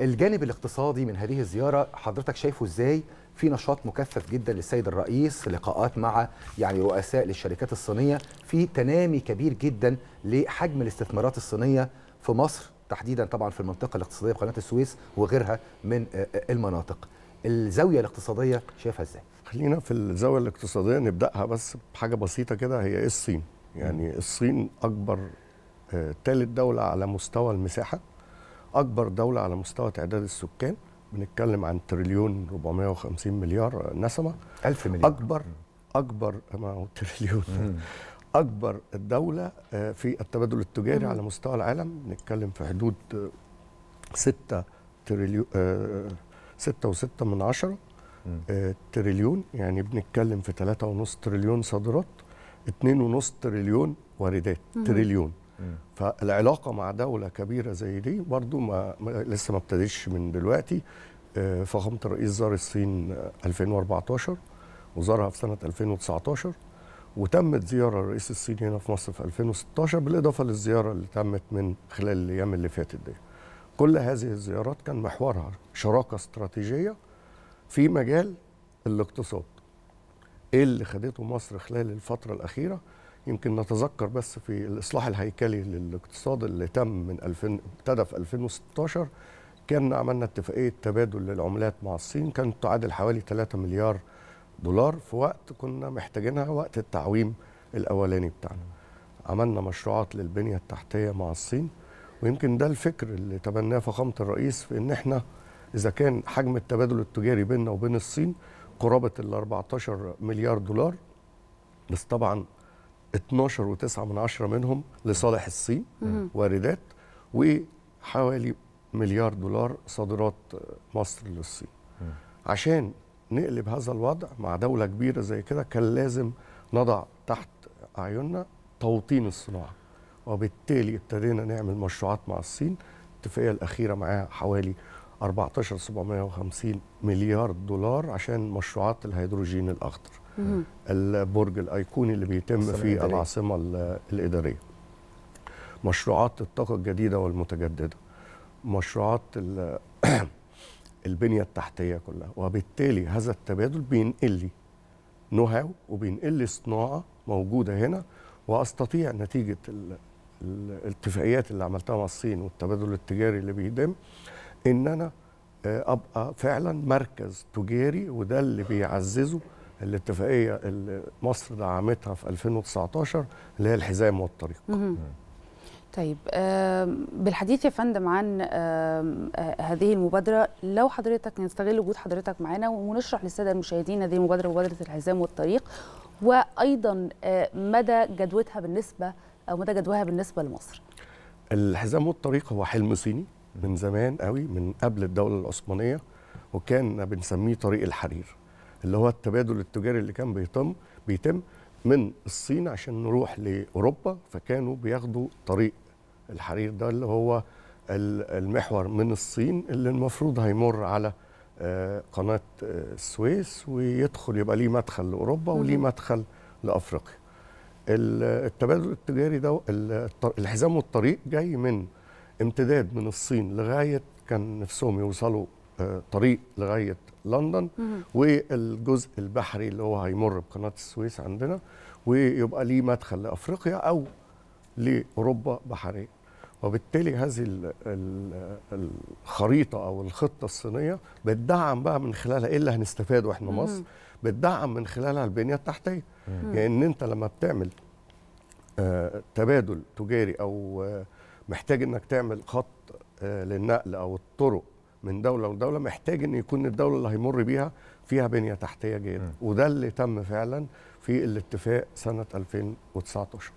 الجانب الاقتصادي من هذه الزيارة حضرتك شايفه إزاي؟ في نشاط مكثف جدا للسيد الرئيس لقاءات مع يعني رؤساء للشركات الصينية في تنامي كبير جدا لحجم الاستثمارات الصينية في مصر تحديدا طبعا في المنطقة الاقتصادية بقناة السويس وغيرها من المناطق. الزاوية الاقتصادية شايفها إزاي؟ خلينا في الزاوية الاقتصادية نبدأها بس بحاجة بسيطة كده هي إيه الصين؟ يعني الصين أكبر ثالث دولة على مستوى المساحة. أكبر دولة على مستوى تعداد السكان بنتكلم عن تريليون 450 مليار نسمة. 1000 مليار. أكبر أكبر ما هو تريليون. أكبر الدولة في التبادل التجاري على مستوى العالم. بنتكلم في حدود 6 تريليون 6 و6 من عشرة تريليون. يعني بنتكلم في 3.5 تريليون صادرات 2.5 تريليون واردات. تريليون. فالعلاقة مع دولة كبيرة زي دي برضو ما لسه ما ابتديش من دلوقتي. فخامة الرئيس زار الصين 2014 وزارها في سنة 2019 وتمت زيارة الرئيس الصيني هنا في مصر في 2016 بالإضافة للزيارة اللي تمت من خلال الأيام اللي فاتت دي. كل هذه الزيارات كان محورها شراكة استراتيجية في مجال الاقتصاد. إيه اللي خدته مصر خلال الفترة الأخيرة؟ يمكن نتذكر بس في الإصلاح الهيكلي للاقتصاد اللي تم من 2000 ابتدى في 2016 كان عملنا اتفاقية تبادل للعملات مع الصين. كانت تعادل حوالي 3 مليار دولار في وقت كنا محتاجينها وقت التعويم الأولاني بتاعنا. عملنا مشروعات للبنية التحتية مع الصين ويمكن ده الفكر اللي تبناه فخامة الرئيس في إن إحنا إذا كان حجم التبادل التجاري بيننا وبين الصين قرابة ال 14 مليار دولار. بس طبعا 12 و9 من عشرة منهم لصالح الصين واردات وحوالي مليار دولار صادرات مصر للصين. عشان نقلب هذا الوضع مع دولة كبيرة زي كده كان لازم نضع تحت أعيننا توطين الصناعة وبالتالي ابتدينا نعمل مشروعات مع الصين. الاتفاقيه الأخيرة معاها حوالي 14750 مليار دولار عشان مشروعات الهيدروجين الأخضر. البرج الأيقوني اللي بيتم في العاصمة الإدارية. مشروعات الطاقة الجديدة والمتجددة. مشروعات البنية التحتية كلها. وبالتالي هذا التبادل بينقل لي نو هاو وبينقل لي صناعة موجودة هنا وأستطيع نتيجة الاتفاقيات اللي عملتها مع الصين والتبادل التجاري اللي بيتم. إن أنا أبقى فعلا مركز تجاري وده اللي بيعززه الاتفاقية اللي مصر دعمتها في 2019 اللي هي الحزام والطريق. طيب بالحديث يا فندم عن هذه المبادرة لو حضرتك نستغل وجود حضرتك معانا ونشرح للسادة المشاهدين هذه المبادرة مبادرة الحزام والطريق وأيضا مدى جدوتها بالنسبة أو مدى جدواها بالنسبة لمصر. الحزام والطريق هو حلم صيني. من زمان قوي من قبل الدولة العثمانية وكان بنسميه طريق الحرير اللي هو التبادل التجاري اللي كان بيتم بيتم من الصين عشان نروح لأوروبا فكانوا بياخدوا طريق الحرير ده اللي هو المحور من الصين اللي المفروض هيمر على قناة السويس ويدخل يبقى ليه مدخل لأوروبا وليه مدخل لأفريقيا. التبادل التجاري ده الحزام والطريق جاي من امتداد من الصين لغاية كان نفسهم يوصلوا طريق لغاية لندن والجزء البحري اللي هو هيمر بقناة السويس عندنا ويبقى ليه مدخل لأفريقيا أو لأوروبا بحريا وبالتالي هذه الخريطة أو الخطة الصينية بتدعم بقى من خلالها إيه اللي هنستفاده إحنا مصر؟ بتدعم من خلالها البنية التحتية. يعني إن أنت لما بتعمل آه تبادل تجاري أو آه محتاج إنك تعمل خط آه للنقل أو الطرق من دولة لدولة محتاج إن يكون الدولة اللي هيمر بيها فيها بنية تحتية جيدة. وده اللي تم فعلا في الاتفاق سنة 2019